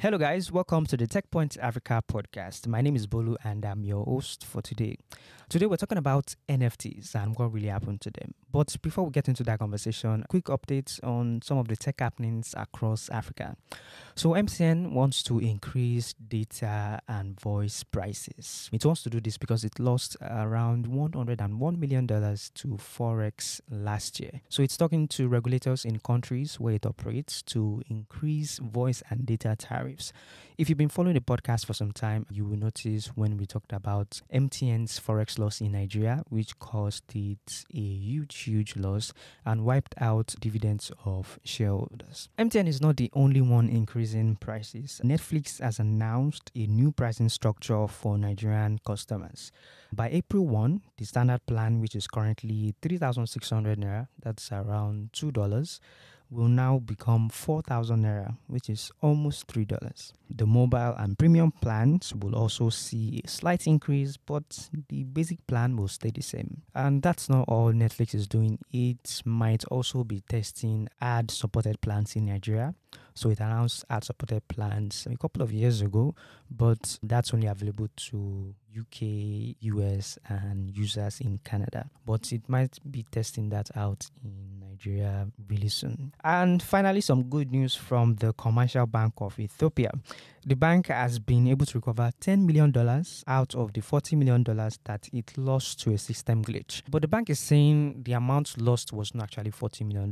Hello, guys. Welcome to the TechPoint Africa podcast. My name is Bolu, and I'm your host for today. Today, we're talking about NFTs and what really happened to them. But before we get into that conversation, quick updates on some of the tech happenings across Africa. So, MTN wants to increase data and voice prices. It wants to do this because it lost around $101 million to Forex last year. So, it's talking to regulators in countries where it operates to increase voice and data tariffs. If you've been following the podcast for some time, you will notice when we talked about MTN's forex loss in Nigeria, which caused it a huge, huge loss and wiped out dividends of shareholders. MTN is not the only one increasing prices. Netflix has announced a new pricing structure for Nigerian customers. By April 1, the standard plan, which is currently 3,600 naira, that's around $2 will now become 4,000 naira, which is almost $3. The mobile and premium plans will also see a slight increase, but the basic plan will stay the same. And that's not all Netflix is doing, it might also be testing ad supported plans in Nigeria. So it announced ad supported plans a couple of years ago, but that's only available to UK, US, and users in Canada. But it might be testing that out in Nigeria really soon. And finally, some good news from the Commercial Bank of Ethiopia. The bank has been able to recover $10 million out of the $40 million that it lost to a system glitch. But the bank is saying the amount lost was not actually $40 million,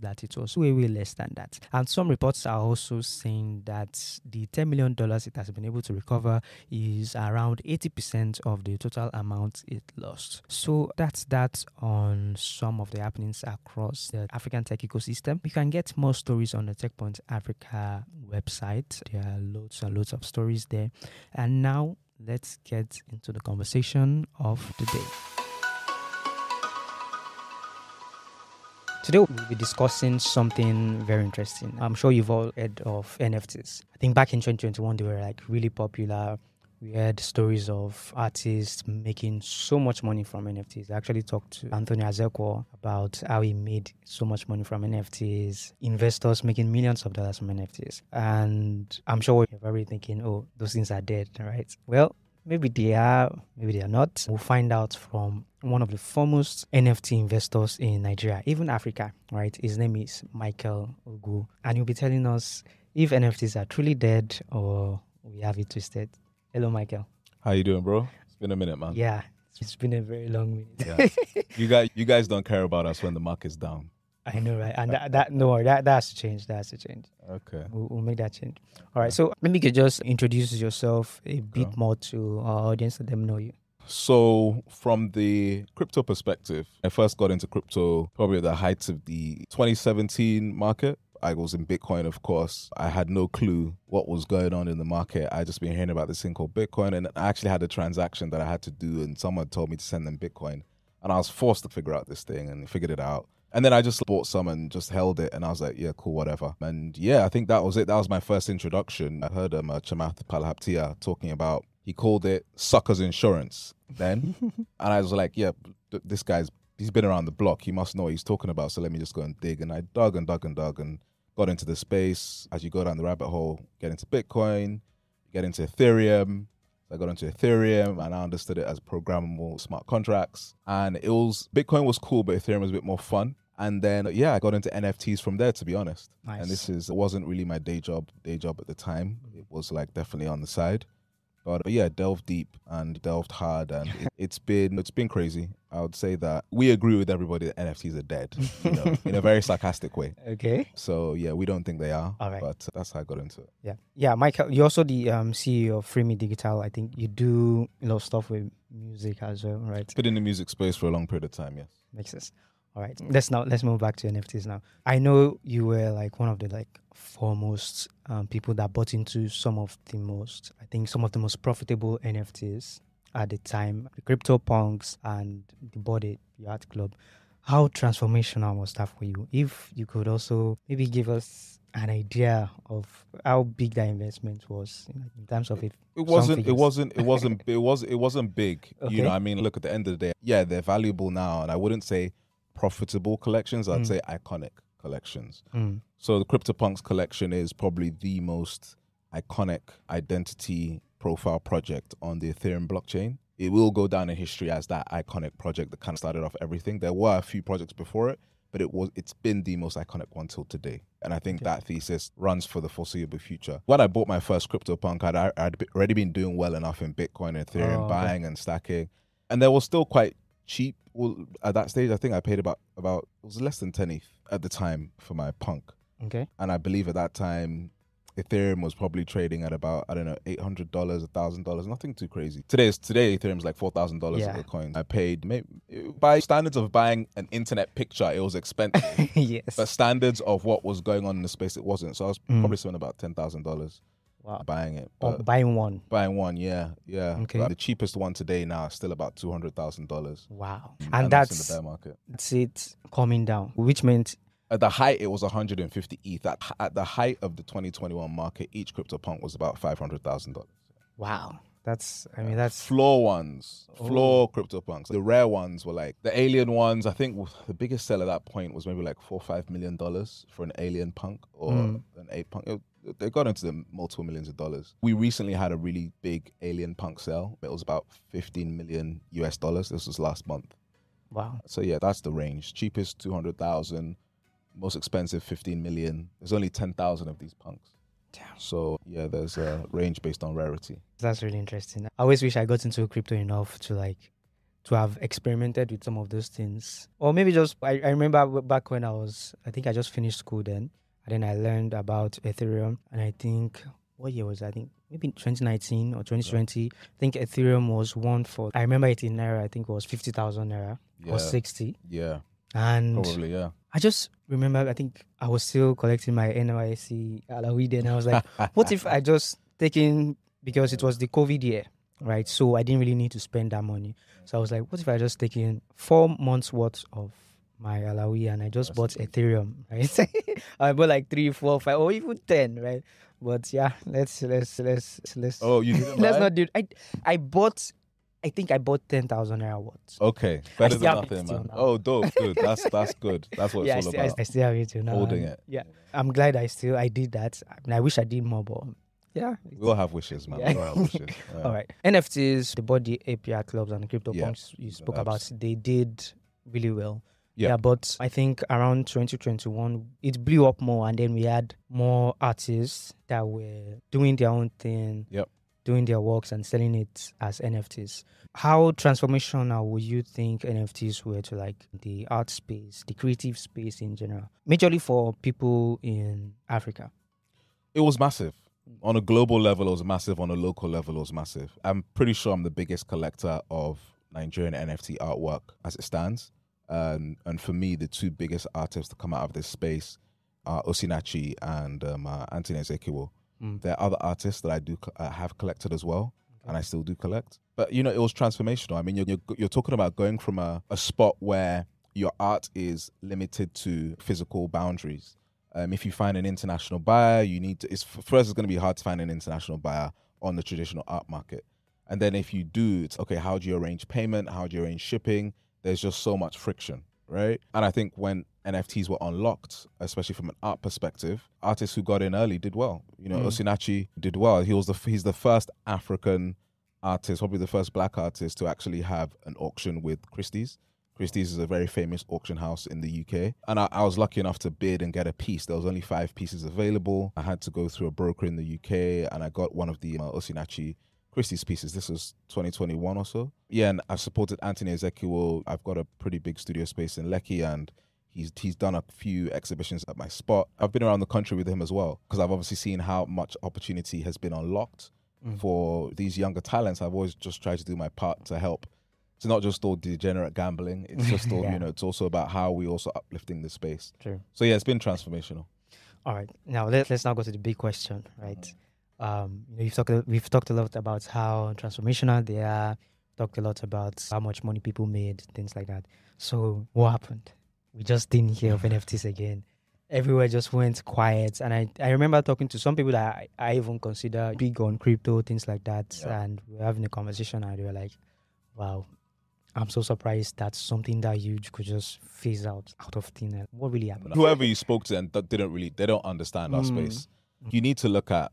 that it was way, way less than that. And some reports are also saying that the $10 million it has been able to recover is around 80% of the total amount it lost. So that's that on some of the happenings across the African tech ecosystem. You can get more stories on the TechPoint Africa website. There are loads and loads of stories there. And now let's get into the conversation of the day. Today we'll be discussing something very interesting. I'm sure you've all heard of NFTs. I think back in 2021 they were like really popular. We heard stories of artists making so much money from NFTs. I actually talked to Anthony Azekwoh about how he made so much money from NFTs, investors making millions of dollars from NFTs. And I'm sure you're probably thinking, oh, those things are dead, right? Well, maybe they are, maybe they are not. We'll find out from one of the foremost NFT investors in Nigeria, even Africa, right? His name is Michael Ugwu. And he'll be telling us if NFTs are truly dead or we have it twisted. Hello, Michael. How you doing, bro? It's been a minute, man. Yeah, it's been a very long minute. Yeah. you guys, you guys don't care about us when the market's down. I know, right? And that, that no, that that has to change. That has to change. Okay. We'll, we'll make that change. All right. So maybe you could just introduce yourself a bit more to our audience, let them know you. So, from the crypto perspective, I first got into crypto probably at the height of the 2017 market. I was in Bitcoin, of course. I had no clue what was going on in the market. I just been hearing about this thing called Bitcoin, and I actually had a transaction that I had to do, and someone told me to send them Bitcoin, and I was forced to figure out this thing and figured it out. And then I just bought some and just held it, and I was like, yeah, cool, whatever. And yeah, I think that was it. That was my first introduction. I heard um, uh, Chamath Palihapitiya talking about. He called it suckers insurance then, and I was like, yeah, this guy's he's been around the block. He must know what he's talking about. So let me just go and dig. And I dug and dug and dug and got into the space. As you go down the rabbit hole, get into Bitcoin, get into Ethereum. I got into Ethereum and I understood it as programmable smart contracts. And it was Bitcoin was cool, but Ethereum was a bit more fun. And then yeah, I got into NFTs from there to be honest. Nice. And this is it wasn't really my day job day job at the time. It was like definitely on the side. But, but yeah, delved deep and delved hard, and it, it's been it's been crazy. I would say that we agree with everybody that NFTs are dead, you know, in a very sarcastic way. Okay. So yeah, we don't think they are. All right. But that's how I got into it. Yeah. Yeah, Michael, you're also the um, CEO of Freeme Digital. I think you do a lot of stuff with music as well, right? Been in the music space for a long period of time, yes. Makes sense. All right. Let's now let's move back to NFTs now. I know you were like one of the like foremost um, people that bought into some of the most, I think, some of the most profitable NFTs at the time, the Crypto Punks and the Bored Ape Club. How transformational was that for you? If you could also maybe give us an idea of how big that investment was in terms of it. It wasn't. It wasn't. It wasn't. it was. It wasn't big. Okay. You know. I mean, look at the end of the day. Yeah, they're valuable now, and I wouldn't say profitable collections. I'd Mm. say iconic collections. Mm. So the CryptoPunks collection is probably the most iconic identity profile project on the Ethereum blockchain. It will go down in history as that iconic project that kind of started off everything. There were a few projects before it, but it was it's been the most iconic one till today. And I think Okay. that thesis runs for the foreseeable future. When I bought my first CryptoPunk, I'd, I'd already been doing well enough in Bitcoin and Ethereum, Oh, okay. buying and stacking, and there was still quite cheap. Well, at that stage, I think I paid about about it was less than ten ETH at the time for my Punk, Okay. and I believe at that time. Ethereum was probably trading at about I don't know eight hundred dollars, thousand dollars, nothing too crazy. Today's is today Ethereum's like four thousand dollars Yeah. a coin. I paid maybe by standards of buying an internet picture, it was expensive. yes. but standards of what was going on in the space, it wasn't. So I was Mm. probably spending about ten thousand dollars wow. buying it. Oh, but buying one. buying one, yeah, yeah. Okay. But the cheapest one today now is still about two hundred thousand dollars, Wow. Mm, and, And, that's, that's in the bear market. that's it coming down, which meant At the height, it was 150 ETH. At, at the height of the 2021 market, each CryptoPunk was about $500,000. wow. That's I mean that's floor ones, Oh. floor CryptoPunks. The rare ones were like the alien ones. I think the biggest sell at that point was maybe like four or five million dollars for an alien punk or Mm. an ape punk. It- they got into the multiple millions of dollars. We recently had a really big alien punk sale. It was about 15 million US dollars. This was last month. wow. So yeah, that's the range. Cheapest 200,000, most expensive 15 million. There's only 10,000 of these punks. Damn. So yeah, there's a range based on rarity. That's really interesting. I always wish I got into crypto enough to like to have experimented with some of those things. Or maybe just I, I remember back when I was I think I just finished school then. And then I learned about Ethereum and I think what year was that? I think maybe 2019 or 2020. I think Ethereum was one for I remember it in Naira, I think it was 50,000 Naira Yeah, or 60. yeah, And probably yeah. I just remember I think I was still collecting my NYSC allawee then. I was like, what if I just taking because it was the COVID year, right? So I didn't really need to spend that money. So I was like, what if I just taking four months worth of my allawee and I just That's bought. Ethereum, right? I bought like three, four, five, or even ten, right? But yeah, let's let's let's let's Oh, you didn't let's buy? not do. I I bought, I think I bought ten thousand naira worth. Okay, better than nothing, man. Oh, dope, good. That's that's good. That's what yeah, it's all still, I, about. I still have it till now. Holding it. Yeah, I'm glad I still I did that. I mean, I wish I did more, but yeah. We all have wishes, man. Yeah. We all have wishes. Yeah. All right. NFTs, the Bored Ape clubs and crypto Yeah. punks you spoke about, they did really well. Yeah. but I think around 2021, it blew up more, and then we had more artists that were doing their own thing, Yep. Doing their works and selling it as NFTs. How transformational would you think NFTs were to like the art space, the creative space in general, majorly for people in Africa? It was massive. On a global level, it was massive. On a local level, it was massive. I'm pretty sure I'm the biggest collector of Nigerian NFT artwork as it stands. And for me, the two biggest artists to come out of this space are Osinachi and um, uh, Azekwoh. Mm. There are other artists that I do uh, have collected as well, and I still do collect. But you know, it was transformational. I mean, you're you're, you're talking about going from a, a spot where your art is limited to physical boundaries. Um, if you find an international buyer, you need to. It's first, it's going to be hard to find an international buyer on the traditional art market. And then if you do, it's okay. How do you arrange payment? How do you arrange shipping? There's just so much friction, right? And I think when NFTs were unlocked, especially from an art perspective, artists who got in early did well. You know, Mm. Osinachi did well. He was the he's the first African artist, probably the first black artist to actually have an auction with Christie's. Christie's is a very famous auction house in the UK. And I, I was lucky enough to bid and get a piece. There was only five pieces available. I had to go through a broker in the UK and I got one of the uh, Osinachi Christie's pieces. This was 2021 or so. Yeah, and I've supported Anthony Azekwoh. I've got a pretty big studio space in Lekki and he's he's done a few exhibitions at my spot. I've been around the country with him as well because I've obviously seen how much opportunity has been unlocked Mm. for these younger talents. I've always just tried to do my part to help. It's not just all degenerate gambling. It's just all Yeah. you know. It's also about how we also uplifting the space. True. So yeah, it's been transformational. All right. Now let, let's now go to the big question, right? Um, you know, you've talked we've talked a lot about how transformational they are. Talked a lot about how much money people made, things like that. So what happened? We just didn't hear of NFTs again. Everywhere just went quiet, and I, I remember talking to some people that I, I even consider big on crypto, things like that, Yeah. and we are having a conversation, and they were like, "Wow, I'm so surprised that something that huge could just phase out out of thin air. What really happened?" Whoever you spoke to and that didn't really, they don't understand our Mm. space. You need to look at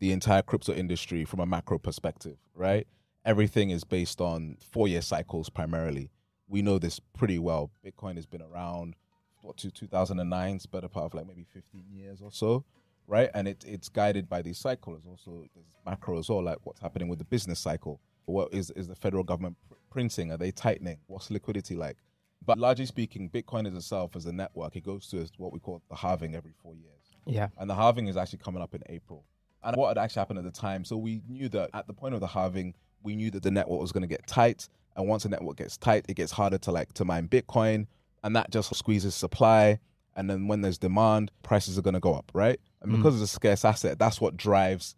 the entire crypto industry from a macro perspective, right? Everything is based on four year cycles primarily. We know this pretty well. Bitcoin has been around what to 2009, it's better part of like maybe 15 years or so, right? And it, it's guided by these cycles. Also, there's macro as well, like what's happening with the business cycle. What is is the federal government pr- printing? Are they tightening? What's liquidity like? But largely speaking, Bitcoin as itself as a network, it goes to what we call the halving every four years. Yeah. And the halving is actually coming up in April. And what had actually happened at the time, so we knew that at the point of the halving, we knew that the network was going to get tight. And once the network gets tight, it gets harder to like to mine Bitcoin, and that just squeezes supply. And then when there's demand, prices are going to go up, right? And mm. because it's a scarce asset, that's what drives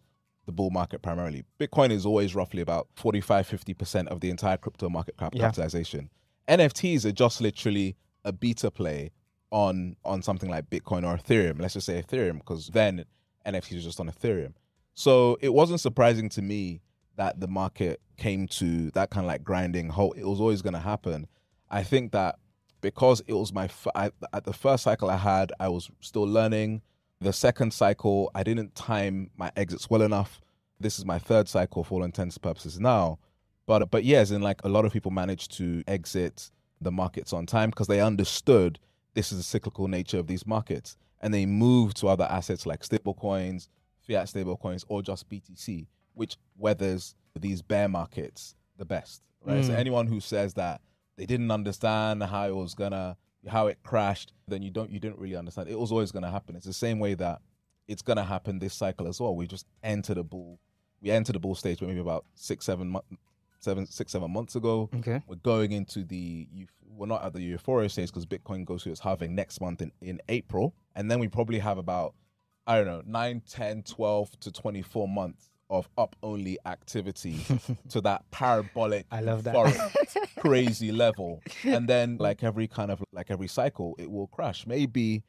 the bull market primarily. Bitcoin is always roughly about 45, 50% of the entire crypto market cap- Yeah. capitalization. NFTs are just literally a beta play on on something like Bitcoin or Ethereum. Let's just say Ethereum, because then NFTs are just on Ethereum. So it wasn't surprising to me that the market came to that kind of like grinding halt. It was always going to happen. I think that because it was my f- I, at the first cycle I had, I was still learning. The second cycle, I didn't time my exits well enough. This is my third cycle for all intents and purposes now. But but yes, and like a lot of people managed to exit the markets on time because they understood this is the cyclical nature of these markets, and they moved to other assets like stablecoins, fiat stablecoins, or just BTC, which weathers these bear markets the best. Right. So Mm. anyone who says that they didn't understand how it was gonna how it crashed, then you don't you didn't really understand. It was always gonna happen. It's the same way that it's gonna happen this cycle as well. We just entered a bull. We entered the bull stage maybe about six, seven months, seven, six, seven months ago. Okay. We're going into the we're not at the euphoria stage because Bitcoin goes through its halving next month in, in April, and then we probably have about I don't know 9, 10, 12 to 24 months of up only activity to that parabolic I love that. euphoric, crazy level. And then like every kind of like every cycle it will crash. Maybe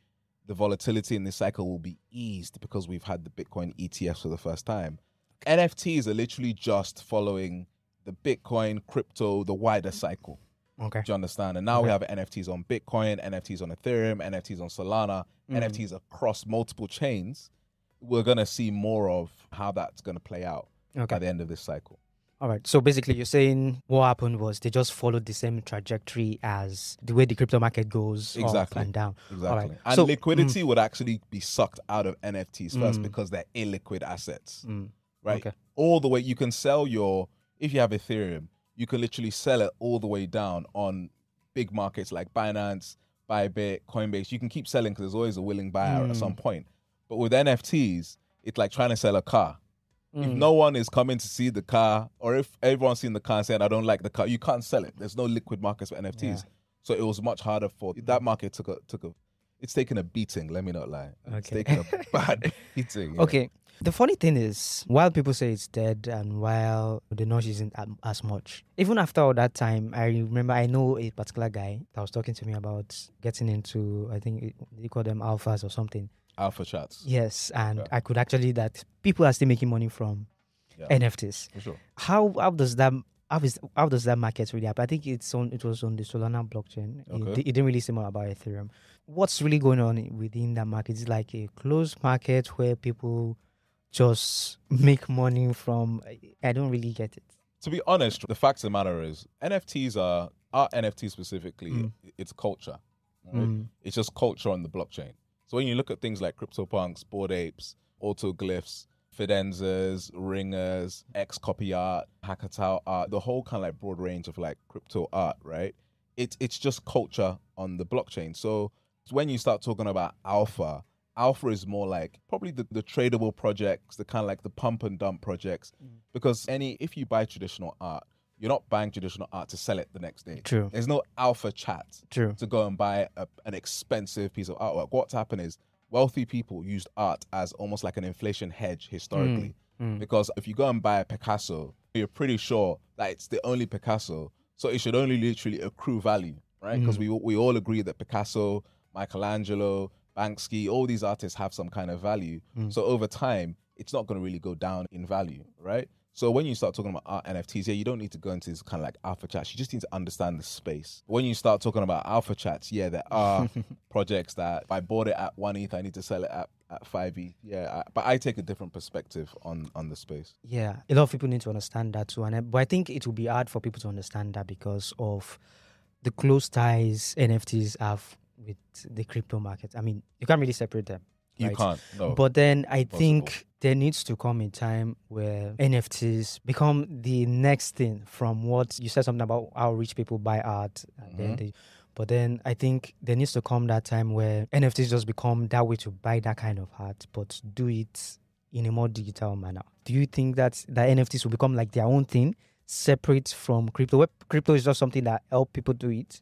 the volatility in this cycle will be eased because we've had the bitcoin etfs for the first time. Nfts are literally just following the bitcoin crypto the wider cycle. Okay. do you understand? And now we have nfts on bitcoin nfts on ethereum nfts on solana Mm. nfts across multiple chains we're going to see more of how that's going to play out Okay. at the end of this cycle All right. So basically, you're saying what happened was they just followed the same trajectory as the way the crypto market goes Exactly. up and down. Exactly. right. And So- mm. liquidity would actually be sucked out of NFTs first Mm. because they're illiquid assets, Mm. right? Okay. All the way you can sell your if you have Ethereum, you can literally sell it all the way down on big markets like Binance, Bybit, Coinbase. You can keep selling because there's always a willing buyer at Mm. some point. But with NFTs, it's like trying to sell a car. If Mm. no one is coming to see the car, or if everyone's seen the car and saying, I don't like the car, you can't sell it. There's no liquid markets for NFTs. Yeah. So it was much harder for that market took a took a it's taken a beating, let me not lie. It's Okay. taken a bad beating. Okay. The funny thing is, while people say it's dead and while the noise isn't as much, even after all that time, I remember I know a particular guy that was talking to me about getting into, I think they call them alphas or something. Alpha chats. Yes. And Yeah. I could actually, that people are still making money from Yeah. NFTs. For sure. How how does that how is how does that market really happen? I think it's on it was on the Solana blockchain. It, Okay. di- it didn't really say more about Ethereum. What's really going on within that market? Is like a closed market where people just make money from? I- I don't really get it. To be honest, the fact of the matter is NFTs are our NFT specifically, Mm. it's culture. right? Mm. It's just culture on the blockchain. When you look at things like CryptoPunks, Bored Apes, Autoglyphs, Fidenzas, Ringers, X Copy Art, Hackatao Art, the whole kind of like broad range of like crypto art, right? It's it's just culture on the blockchain. So when you start talking about alpha, alpha is more like probably the, the tradable projects, the kind of like the pump and dump projects. Mm. Because any if you buy traditional art, you're not buying traditional art to sell it the next day. True. There's no alpha chat True. to go and buy a, an expensive piece of artwork. What's happened is wealthy people used art as almost like an inflation hedge historically. Mm. mm. Because if you go and buy a Picasso, you're pretty sure that it's the only Picasso, so it should only literally accrue value, right? Because mm. we we all agree that Picasso, Michelangelo, Banksy, all these artists have some kind of value. Mm. So over time, it's not going to really go down in value, right? So when you start talking about art NFTs, yeah, you don't need to go into this kind of like alpha chats. You just need to understand the space. When you start talking about alpha chats, yeah, there are projects that if I bought it at one ETH, I need to sell it at at five ETH. Yeah, I, but I take a different perspective on on the space. Yeah, a lot of people need to understand that too, and I, but I think it will be hard for people to understand that because of the close ties NFTs have with the crypto market. I mean, you can't really separate them. You Right. can't. No. But then I Possible. think there needs to come a time where NFTs become the next thing from what you said something about how rich people buy art and then Mhm. they but then I think there needs to come that time where NFTs just become that way to buy that kind of art, but do it in a more digital manner. Do you think that that NFTs will become like their own thing, separate from crypto? Crypto is just something that help people do it.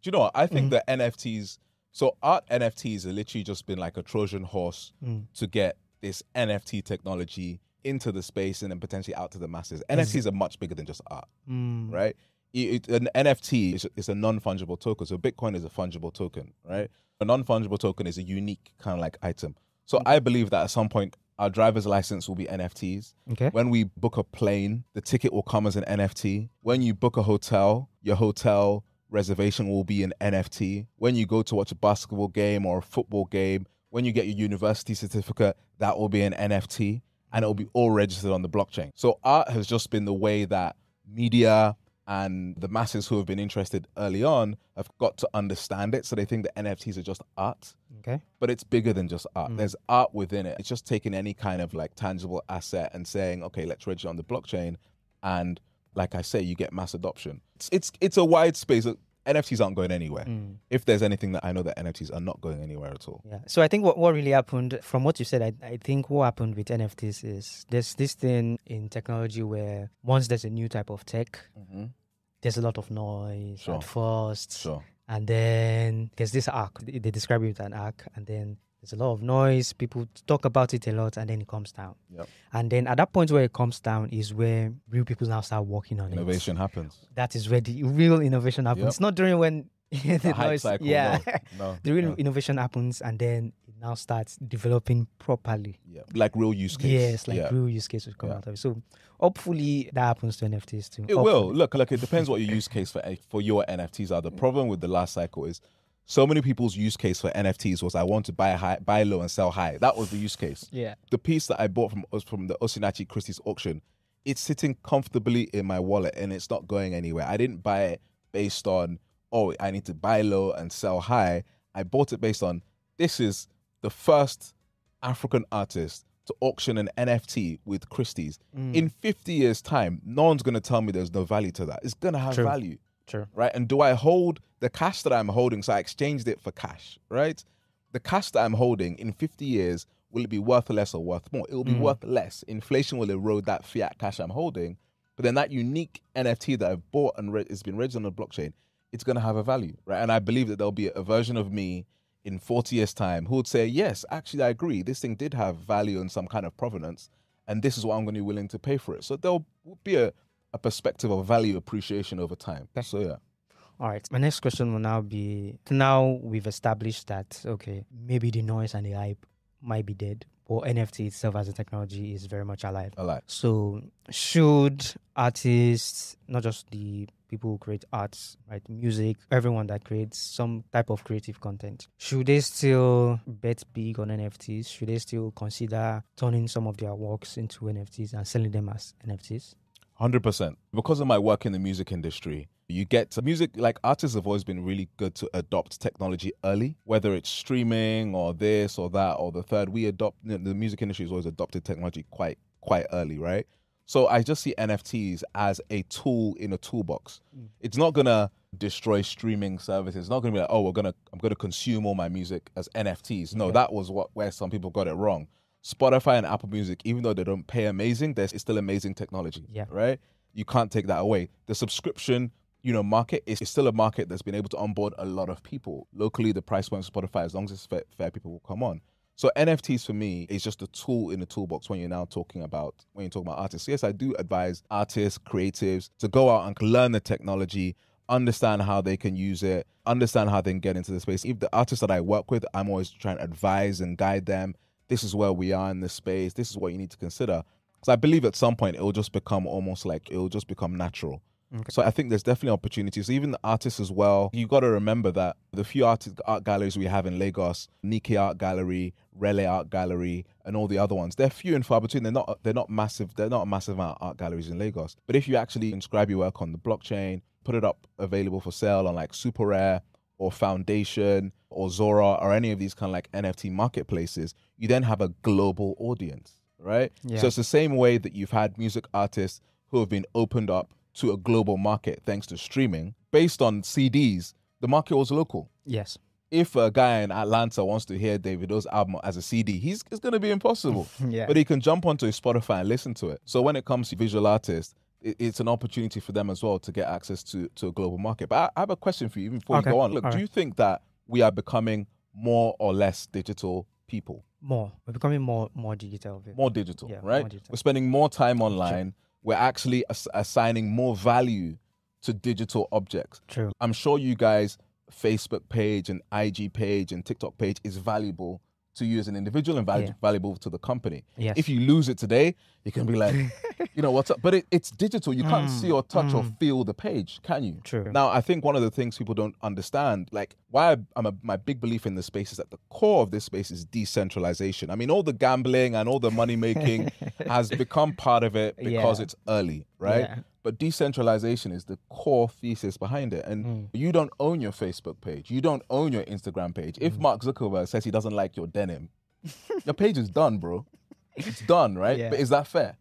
Do you know what? I think Mhm. the NFTs, so art NFTs have literally just been like a Trojan horse Mm. to get this NFT technology into the space and then potentially out to the masses. Is- NFTs are much bigger than just art, Mm. right? It- an NFT is, is a non fungible token. So Bitcoin is a fungible token, right? A non fungible token is a unique kind of like item. So I believe that at some point, our driver's license will be NFTs. Okay. When we book a plane, the ticket will come as an NFT. When you book a hotel, your hotel reservation will be an NFT. When you go to watch a basketball game or a football game, when you get your university certificate, that will be an NFT and it will be all registered on the blockchain. So art has just been the way that media and the masses who have been interested early on have got to understand it. So they think that NFTs are just art Okay. but it's bigger than just art. Mm. There's art within it. It's just taking any kind of like tangible asset and saying, okay, let's register on the blockchain, and like I say, you get mass adoption. It's it's, it's a wide space. NFTs aren't going anywhere. Mm. If there's anything that I know that NFTs are not going anywhere at all. Yeah. So I think what, what really happened from what you said, I, I think what happened with NFTs is there's this thing in technology where once there's a new type of tech, Mm-hmm. there's a lot of noise Sure. at first. Sure. And then there's this arc. They they describe it with an arc. And then there's a lot of noise. People talk about it a lot and then it comes down. Yep. And then at that point where it comes down is where real people now start working on Innovation happens. That is where the real innovation happens. Yep. It's not during when the, The hype noise. cycle. yeah. No. no the real no. innovation happens and then it now starts developing properly. Yeah. Like real use case. Yes, like yeah. real use case cases come Yeah. out of it. So hopefully that happens to NFTs too. It will. Look, look, it depends what your use case for for your NFTs are. The problem with the last cycle is so many people's use case for NFTs was I want to buy high, buy low and sell high. That was the use case. Yeah. The piece that I bought from us from the Osinachi Christie's auction, it's sitting comfortably in my wallet and it's not going anywhere. I didn't buy it based on oh I need to buy low and sell high. I bought it based on this is the first African artist to auction an NFT with Christie's Mm, in 50 years time no one's going to tell me there's no value to that it's going to have True. value True. right? And do i hold the cash that i'm holding? So i exchanged it for cash right? The cash that i'm holding in 50 years will it be worth less or worth more? It will be Mm. worth less. Inflation will erode that fiat cash i'm holding but then that unique nft that i've bought and re- it's been registered on the blockchain it's going to have a value right? And i believe that there'll be a version of me in 40 years time who would say yes actually i agree. This thing did have value and some kind of provenance and this is what I'm going to be willing to pay for it. So there'll be a, a perspective of value appreciation over time. Okay. So yeah, All right. My next question will now be now we've established that okay, maybe the noise and the hype might be dead, but NFT itself as a technology is very much alive. I like. So should artists, not just the people who create arts, right, music, everyone that creates some type of creative content, should they still bet big on NFTs? Should they still consider turning some of their works into NFTs and selling them as NFTs? Hundred percent. Because of my work in the music industry, you get music like artists have always been really good to adopt technology early, whether it's streaming or this or that or the third. We adopt you know, the music industry has always adopted technology quite quite early, right? So I just see NFTs as a tool in a toolbox. Mm. It's not gonna destroy streaming services. It's not gonna be like, oh, we're gonna I'm gonna consume all my music as NFTs. No, Okay. that was what where some people got it wrong. Spotify and Apple Music, even though they don't pay amazing, there's it's still amazing technology. Yeah. Right? You can't take that away. The subscription, you know, market is, is still a market that's been able to onboard a lot of people. Locally, the price point of Spotify, as long as it's fair, fair people will come on. So NFTs for me is just a tool in the toolbox when you're now talking about when you're talking about artists. Yes, I do advise artists, creatives to go out and learn the technology, understand how they can use it, understand how they can get into the space. If the artists that I work with, I'm always trying to advise and guide them. This is where we are in this space. This is what you need to consider. Because I believe at some point it will just become almost like it will just become natural. Okay. So I think there's definitely opportunities. Even the artists as well. You got to remember that the few art art galleries we have in Lagos, Nike Art Gallery, Rele Art Gallery, and all the other ones, they're few and far between. They're not they're not massive. They're not a massive amount of art galleries in Lagos. But if you actually inscribe your work on the blockchain, put it up available for sale on like Super Rare or Foundation or Zora or any of these kind of like NFT marketplaces, you then have a global audience, right? Yeah. So it's the same way that you've had music artists who have been opened up to a global market thanks to streaming. Based on CDs, the market was local. Yes. If a guy in Atlanta wants to hear Davido's album as a CD, he's it's going to be impossible. Yeah. But he can jump onto his Spotify and listen to it. So when it comes to visual artists, it's an opportunity for them as well to get access to, to a global market. But I, I have a question for you even before Okay. you go on. Look, All do right. you think that we are becoming more or less digital people? more. We're becoming more more digital. More digital, Yeah, right? more digital. We're spending more time online. We're actually ass- assigning more value to digital objects. True. I'm sure you guys Facebook page and IG page and TikTok page is valuable to you as an individual and valu- Yeah. valuable to the company. Yes. If you lose it today, you can be like, you know what's up? But it, it's digital. You can't Mm, see or touch or mm. feel the page, can you? True. Now, I think one of the things people don't understand, like why I'm a, my big belief in this space is that the core of this space is decentralization. I mean, all the gambling and all the money making has become part of it because Yeah. it's early, right? Yeah. But decentralization is the core thesis behind it. And Mm. you don't own your Facebook page. You don't own your Instagram page. Mm. If Mark Zuckerberg says he doesn't like your denim, your page is done, bro. It's done, right? Yeah. But is that fair?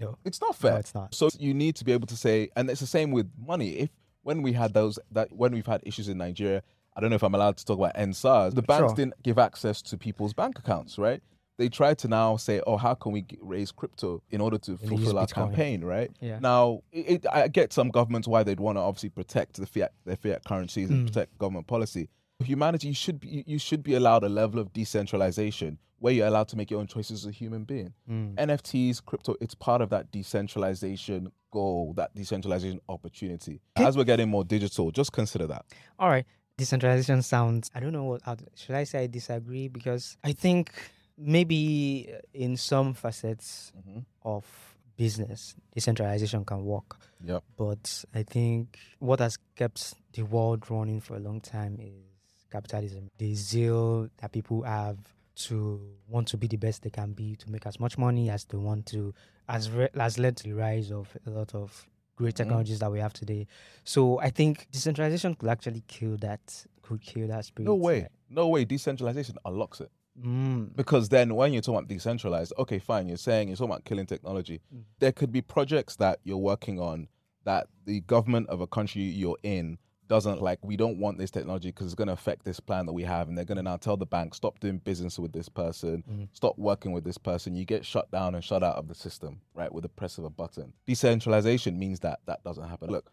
no. It's not fair. No, it's not. So you need to be able to say, and it's the same with money. If when we had those that when we've had issues in Nigeria, I don't know if I'm allowed to talk about EndSARS. The banks Sure. didn't give access to people's bank accounts, right? They tried to now say, oh, how can we raise crypto in order to fulfill our Bitcoin. campaign, right? Yeah. Now, it, it, I get some governments why they'd want to obviously protect the fiat, their fiat currencies and Mm. protect government policy. Humanity, you should be, you should be allowed a level of decentralization where you're allowed to make your own choices as a human being. Mm. NFTs, crypto, it's part of that decentralization goal, that decentralization opportunity. As we're getting more digital, just consider that. All right. Decentralization sounds. I don't know what. Should I say I disagree? Because I think maybe in some facets of business, decentralization can work. Yep. But I think what has kept the world running for a long time is capitalism. The zeal that people have to want to be the best they can be, to make as much money as they want to, has, re- has led to the rise of a lot of great Mhm. technologies that we have today. So I think decentralization could actually kill that. Could kill that spirit. No way. No way. Decentralization unlocks it. Mm. Because then when you're talking about decentralized, okay, fine, you're saying you're talking about killing technology. Mm. There could be projects that you're working on that the government of a country you're in doesn't like, we don't want this technology because it's going to affect this plan that we have. And they're going to now tell the bank, stop doing business with this person, Mhm. stop working with this person. You get shut down and shut out of the system, right, with the press of a button. Decentralization means that that doesn't happen. Look,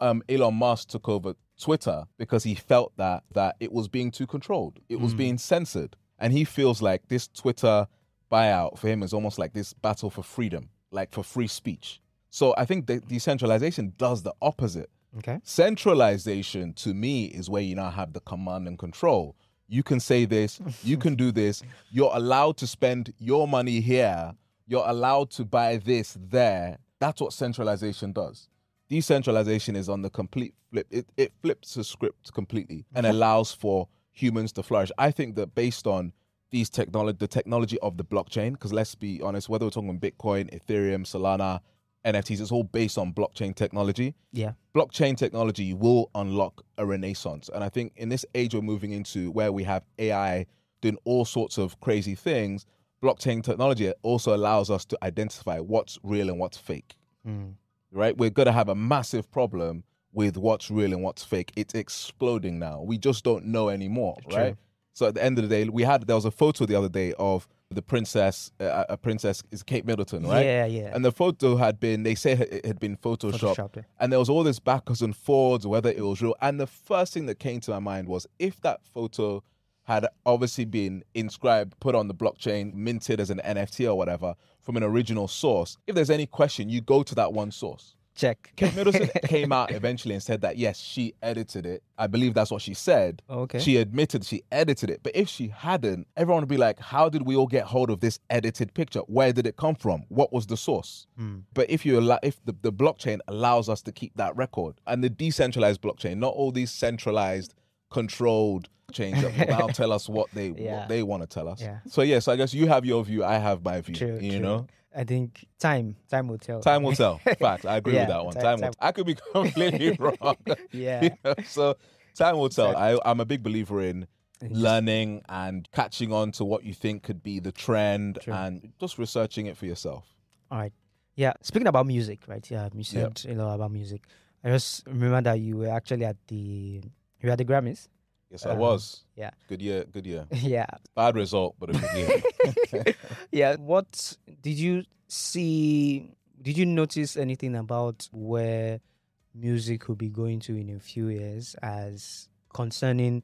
um, Elon Musk took over Twitter because he felt that that it was being too controlled. It was Mm. being censored, and he feels like this Twitter buyout for him is almost like this battle for freedom, like for free speech. So I think that decentralization does the opposite. Okay. Centralization to me is where you now have the command and control. You can say this, you can do this. You're allowed to spend your money here. You're allowed to buy this there. That's what centralization does. Decentralization is on the complete flip. It, it flips the script completely and allows for humans to flourish. I think that based on these technology, the technology of the blockchain, because let's be honest, whether we're talking Bitcoin, Ethereum, Solana, NFTs, it's all based on blockchain technology Yeah. blockchain technology will unlock a renaissance. And I think in this age we're moving into where we have AI doing all sorts of crazy things, blockchain technology also allows us to identify what's real and what's fake, Mm. right? We're going to have a massive problem with what's real and what's fake. It's exploding now. We just don't know anymore, True. right? So at the end of the day, we had there was a photo the other day of the princess, uh, a princess is Kate Middleton, right? Yeah. Yeah. And the photo had been, they say it had been photoshopped Photoshop, yeah. and there was all this backwards and forwards whether it was real. And the first thing that came to my mind was if that photo had obviously been inscribed, put on the blockchain, minted as an NFT or whatever from an original source, if there's any question, you go to that one source. Check. Kate Middleton came out eventually and said that yes, she edited it. I believe that's what she said. Okay. She admitted she edited it. But if she hadn't, everyone would be like, how did we all get hold of this edited picture? Where did it come from? What was the source? Hmm. But if you allow, if the, the blockchain allows us to keep that record and the decentralized blockchain, not all these centralized, controlled that will now tell us what they Yeah. what they want to tell us. Yeah. So yes, I guess you have your view, I have my view. True, you true. know? I think time time will tell. Time will tell. Fact. I agree Yeah, with that one. time- Time, will time- I could be completely wrong. Yeah. You know, so time will tell. I, I'm a big believer in learning and catching on to what you think could be the trend True. and just researching it for yourself. All right. Yeah. Speaking about music, right? Yeah, you Yep. a lot about music. I just remember that you were actually at the you at the Grammys. Yes, I Um, was. yeah. Good year. Good year. yeah. Bad result, but a good year. yeah. What did you see? Did you notice anything about where music will be going to in a few years as concerning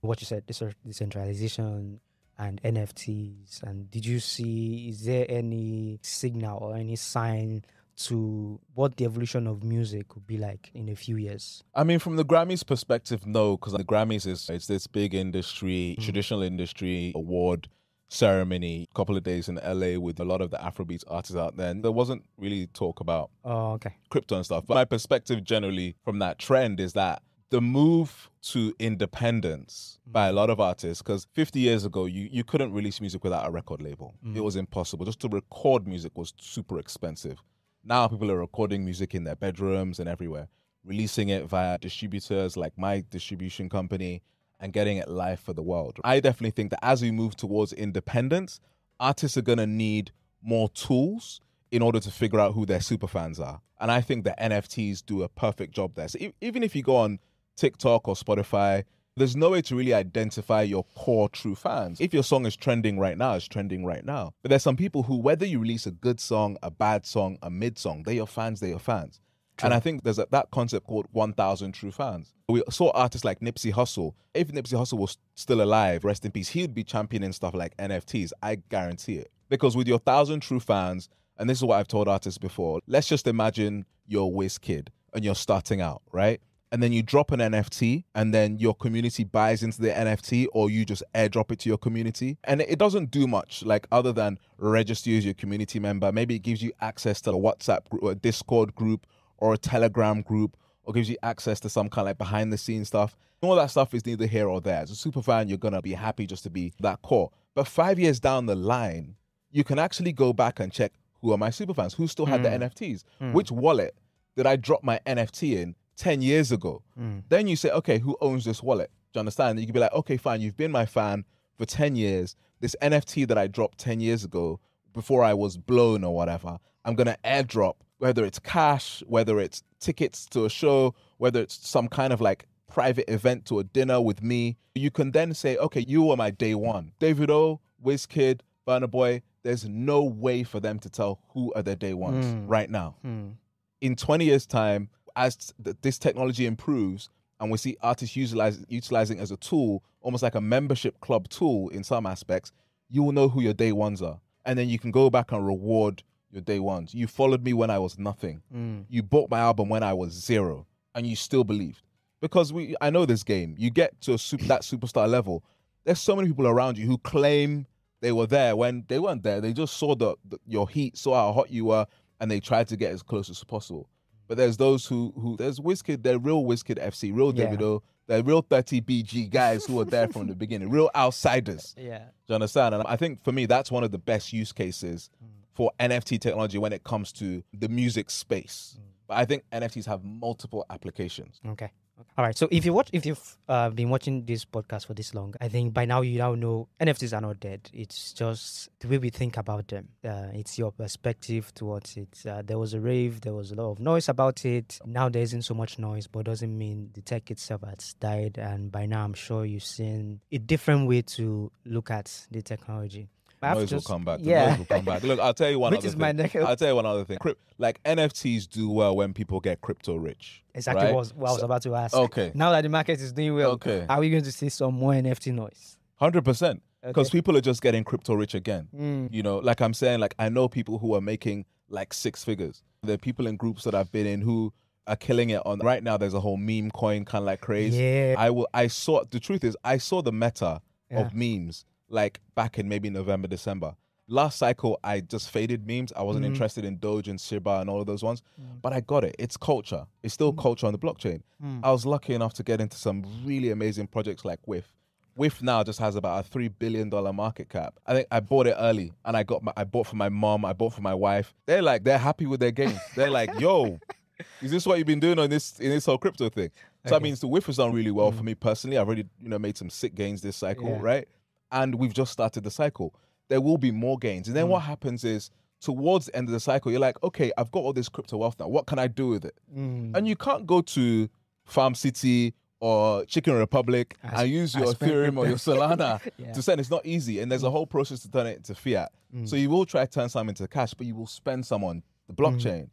what you said, decentralization and NFTs? And did you see, is there any signal or any sign to what the evolution of music would be like in a few years? I mean, from the Grammys perspective, no, because the Grammys is it's this big industry, Mm. traditional industry award ceremony. A couple of days in LA with a lot of the Afrobeats artists out there, and there wasn't really talk about Oh, okay. crypto and stuff. But my perspective generally from that trend is that the move to independence by a lot of artists, because 50 years ago, you, you couldn't release music without a record label. It was impossible. Just to record music was super expensive. Now people are recording music in their bedrooms and everywhere, releasing it via distributors like my distribution company and getting it live for the world. I definitely think that as we move towards independence, artists are going to need more tools in order to figure out who their super fans are. And I think that NFTs do a perfect job there. So e- even if you go on TikTok or Spotify, there's no way to really identify your core true fans. If your song is trending right now, it's trending right now. But there's some people who, whether you release a good song, a bad song, a mid song, they're your fans, they're your fans. And I think there's a, that concept called 1,000 true fans. We saw artists like Nipsey Hussle. If Nipsey Hussle was still alive, rest in peace, he would be championing stuff like NFTs. I guarantee it. Because with your 1,000 true fans, and this is what I've told artists before, let's just imagine you're Wiz Kid and you're starting out, right? And then you drop an NFT, and then your community buys into the NFT, or you just airdrop it to your community. And it doesn't do much, like other than register you as your community member. Maybe it gives you access to a WhatsApp group, or a Discord group, or a Telegram group, or gives you access to some kind of like behind the scenes stuff. All that stuff is neither here or there. As a super fan, you're gonna be happy just to be that core. But five years down the line, you can actually go back and check who are my super fans, who still had the hmm. NFTs, hmm. which wallet did I drop my NFT in 10 years ago? Then you say, okay, who owns this wallet? Do you understand? You can be like, okay, fine, you've been my fan for 10 years. This NFT that I dropped 10 years ago before I was blown or whatever, I'm going to airdrop, whether it's cash, whether it's tickets to a show, whether it's some kind of like private event to a dinner with me. You can then say, okay, you were my day one. Davido, Wizkid, Burna Boy, there's no way for them to tell who are their day ones right now Hmm. in 20 years time as th- this technology improves and we see artists utilize, utilizing as a tool almost like a membership club tool in some aspects you will know who your day ones are and then you can go back and reward your day ones you followed me when i was nothing Hmm. you bought my album when i was zero and you still believed because we i know this game you get to a super, that superstar level there's so many people around you who claim they were there when they weren't there. They just saw the, the your heat, saw how hot you were, and they tried to get as close as possible. But there's those who who there's Wizkid, they're real Wizkid FC, real Yeah. Davido, they're real 30 BG guys who were there from the beginning, real outsiders. Yeah. Do you understand? And I think for me, that's one of the best use cases mm. for NFT technology when it comes to the music space. Mm. But I think NFTs have multiple applications. Okay. All right. So if you watch, if you've uh, been watching this podcast for this long, I think by now you now know NFTs are not dead. It's just the way we think about them. Uh, it's your perspective towards it. Uh, there was a rave. There was a lot of noise about it. Now there isn't so much noise, but doesn't mean the tech itself has died. And by now, I'm sure you've seen a different way to look at the technology. I have to Noise will come back. The Yeah. noise will come back. Look, I'll tell you one Which other is thing. my next- I'll tell you one other thing. Crypt, like NFTs do well when people get crypto rich. Exactly right? what, was- what I was about to ask. Okay. Now that the market is doing well, Okay. are we going to see some more NFT noise? Hundred percent. Because Okay. people are just getting crypto rich again. Mm. You know, like I'm saying, like I know people who are making like six figures. There are people in groups that I've been in who are killing it on right now. There's a whole meme coin kind of like craze. Yeah. I will. I saw the truth is I saw the meta Yeah. of memes like back in maybe November, December. Last cycle, I just faded memes. I wasn't Mhm. interested in Doge and Shiba and all of those ones, Mm. but I got it. It's culture. It's still Mm. culture on the blockchain. Mm. I was lucky enough to get into some really amazing projects like WIF. WIF now just has about a three billion dollar market cap. I think I bought it early, and I got my, I bought for my mom, I bought for my wife. They're like they're happy with their gains. They're like, yo, is this what you've been doing on this in this whole crypto thing? So I Okay. mean, the WIF has done really well for me personally. I've already you know made some sick gains this cycle, Yeah. right? And we've just started the cycle. There will be more gains, and then Mm. what happens is towards the end of the cycle, you're like, okay, I've got all this crypto wealth now. What can I do with it? Mm. And you can't go to Farm City or Chicken Republic I and use your Ethereum or your Solana Yeah. to send. It's not easy, and there's a whole process to turn it into fiat. Mm. So you will try to turn some into cash, but you will spend some on the blockchain,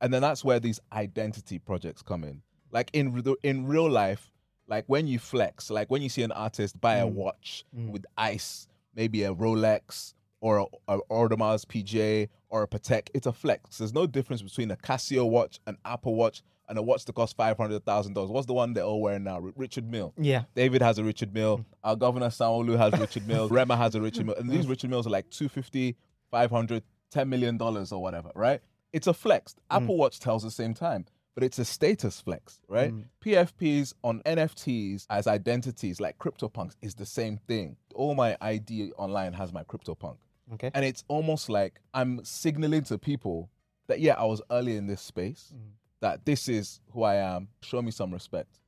and then that's where these identity projects come in. Like in in real life, like when you flex, like when you see an artist buy a Mm. watch Mm. with ice, maybe a Rolex or a, a Audemars Piguet or a Patek, it's a flex. There's no difference between a Casio watch, an Apple watch, and a watch that costs five hundred thousand dollars. What's the one they're all wearing now? Richard Mille. yeah. David has a Richard Mille. Our governor Sanwo-Olu has Richard Mille. Rema has a Richard Mille. And these Richard Milles are like 250, 500, 10 million dollars or whatever, right? It's a flex. Apple Watch tells the same time, but it's a status flex, right? Mm. PFPs on NFTs as identities like CryptoPunks is the same thing. All my ID online has my CryptoPunk. Okay. And it's almost like I'm signaling to people that, yeah, I was early in this space, Mm. that this is who I am. Show me some respect.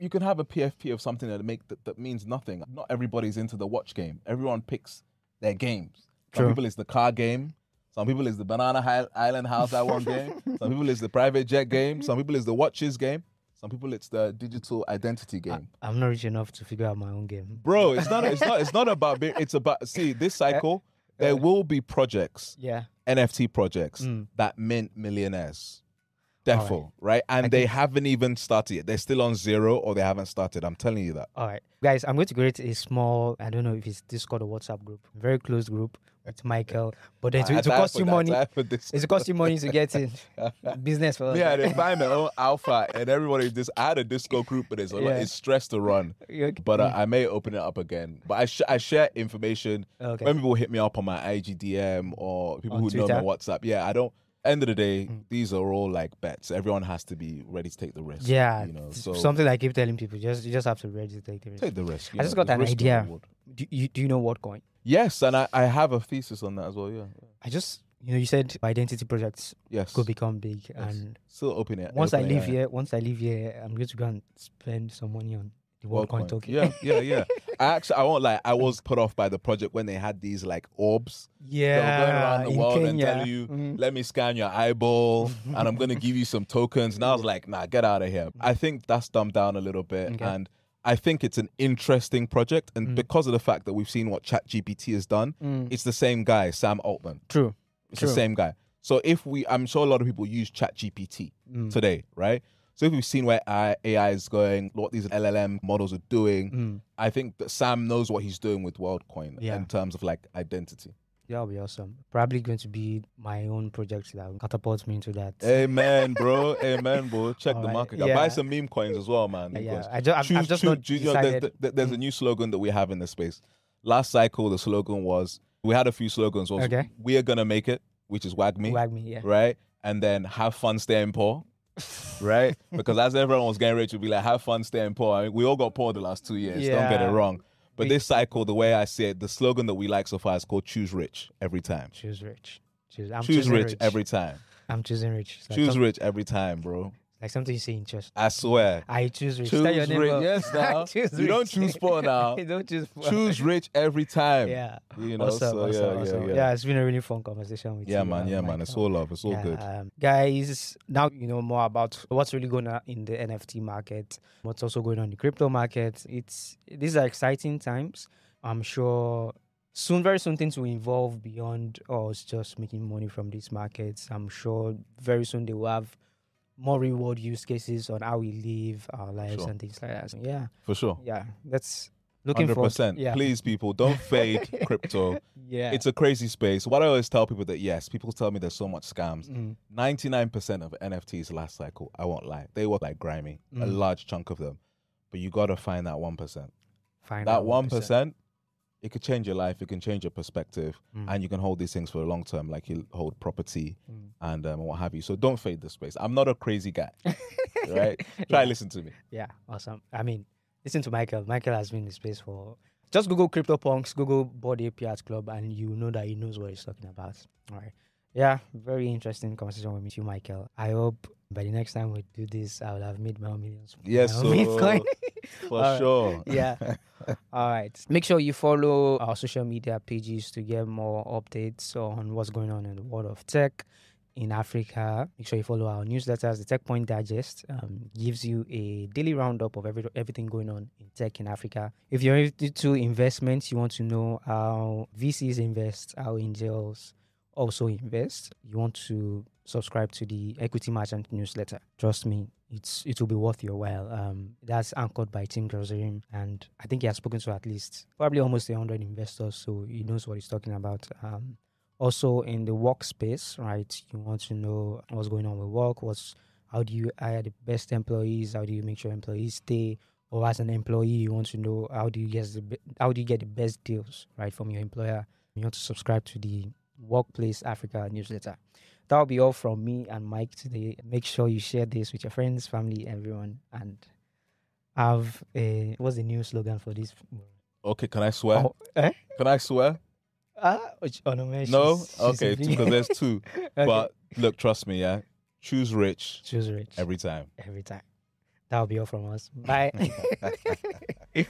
You can have a PFP of something that make that, that means nothing. Not everybody's into the watch game. Everyone picks their games. Some True. people it's the car game. Some people it's the Banana Island House I want game. Some people it's the private jet game. Some people it's the watches game. Some people it's the digital identity game. I, am not rich enough to figure out my own game. Bro, it's not. It's not. It's not about. Being, it's about. See, this cycle, there will be projects, Yeah. NFT projects Mm. that mint millionaires. Alright. Defo, right? And I they get- haven't even started yet. They're still on zero or they haven't started. I'm telling you that. All right, guys, I'm going to create a small, I don't know if it's Discord or WhatsApp group, very close group with Michael, but then I- I it will cost you money. I die. It's cost you money to get in. Business for us. Yeah, they buy my own alpha, and everybody just. I had a Discord group, but it's a lot, it's stress to run. But uh, I may open it up again. But I sh- I share information okay. when people hit me up on my IGDM or people On who know Twitter? my WhatsApp. Yeah, I don't. End of the day, Mm. these are all like bets. Everyone has to be ready to take the risk. yeah, you know. So something I keep telling people. Just you just have to ready to take the risk. take the risk. I just got an idea. Do you do you know WorldCoin? Yes, and I, I have a thesis on that as well. Yeah. I just you know you said identity projects Yes. could become big, Yes. and Still open it. once I leave here, once I leave here, I'm going to go and spend some money on the WorldCoin WorldCoin. token. Yeah, yeah, yeah. I actually, I won't lie. I was put off by the project when they had these like orbs. yeah. They were going around the world and Kenya. telling you, Mhm. "Let me scan your eyeball, and I'm gonna give you some tokens." And I was like, "Nah, get out of here." I think that's dumbed down a little bit, Okay. and I think it's an interesting project. And Mm. because of the fact that we've seen what ChatGPT has done, Mm. it's the same guy, Sam Altman. True. It's True. the same guy. So if we, I'm sure a lot of people use ChatGPT Mm. today, right? So if we've seen where AI AI is going, what these LLM models are doing, Mm. I think that Sam knows what he's doing with WorldCoin Yeah. in terms of like identity. That'll be awesome. Probably going to be my own project that catapults me into that. Amen, bro. Amen, bro. Check the market. Buy some meme coins as well, man. Yeah, I just, I've just not choose- you know, there's, there's a new slogan that we have in this space. Last cycle, the slogan was we had a few slogans. Was Okay. we are gonna make it, which is WAGMI, Wag me, yeah. right? And then have fun staying poor. right? Because as everyone was getting rich, we'd be like, have fun staying poor. I mean, we all got poor the last two years. Don't get it wrong. But this cycle, the way I see it, the slogan that we like so far is called choose rich every time. Choose rich. Choose, I'm choose choosing rich, every time. I'm choosing rich. Like choose rich every time, bro. Like something you say in church. I swear. I choose rich. Choose Tell your neighbor. rich. Yes, now. choose You don't choose poor now. you don't choose poor. choose rich every time. Yeah. You know, awesome, so awesome, yeah, awesome. yeah, yeah. it's been a really fun conversation with Yeah, you. man, uh, yeah, man. It's all love. It's all Yeah, good. Um, guys, now you know more about what's really going on in the NFT market, what's also going on in the crypto market. It's these are exciting times. I'm sure soon, very soon, things will evolve beyond us just making money from these markets. I'm sure very soon they will have more reward use cases on how we live our lives Sure. and things like that. So, yeah, For sure. yeah. Let's Looking Hundred forward. percent. Yeah. Please, people, don't fade crypto. Yeah. It's a crazy space. What I always tell people that yes, people tell me there's so much scams. Mm, Ninety-nine percent of NFTs last cycle, I won't lie, they were like grimy. A Mm. large chunk of them, but you got to find that one percent. find That one 1%. It could change your life. It can change your perspective, Mm, and you can hold these things for a long term, like you hold property mm. and um, what have you. So don't fade the space. I'm not a crazy guy, right? Try Yeah. listen to me. Yeah, awesome. I mean, listen to Michael. Michael has been in the space for just Google CryptoPunks, Google Bored Ape Yacht Club, and you know that he knows what he's talking about. All right. Yeah, very interesting conversation with you, Michael. I hope by the next time we do this, I will have made my own millions. Yes, own Bitcoin. For All right. sure. yeah. All right. Make sure you follow our social media pages to get more updates on what's going on in the world of tech in Africa. Make sure you follow our newsletters. The Techpoint Digest um, gives you a daily roundup of every, everything going on in tech in Africa. If you're into investments, you want to know how VCs invest, how angels also invest, you want to subscribe to the Equity Merchant newsletter. Trust me, it's it will be worth your while. Um, that's anchored by Tim Grozerim, and I think he has spoken to at least probably almost a hundred investors, so he knows what he's talking about. Um, also in the workspace, right? You want to know what's going on with work. What's how do you hire the best employees? How do you make sure employees stay? Or as an employee, you want to know how do you get the how do you get the best deals right from your employer? You want to subscribe to the Workplace Africa newsletter. That'll be all from me and Mike today. Make sure you share this with your friends, family, everyone, and have a what's the new slogan for this? Okay, can I swear? Oh, eh? Can I swear? Ah, which- oh no, man, no. she's Okay, because there's two. Okay. But look, trust me, yeah. Choose rich choose rich every time. every time. That'll be all from us. Bye.